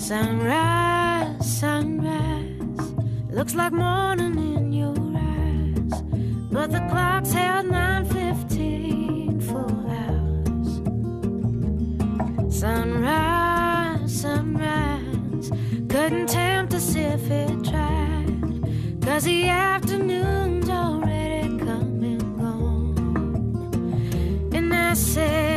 Sunrise, sunrise, looks like morning in your eyes, but the clock's held 9:15 for hours. Sunrise, sunrise, couldn't tempt us if it tried, cause the afternoon's already come and gone. And I said.